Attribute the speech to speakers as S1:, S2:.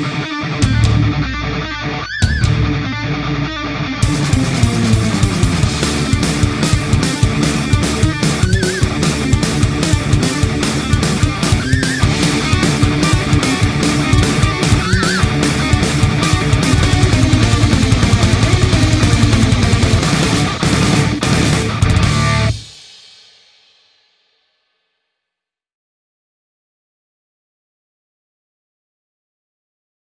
S1: Thank you.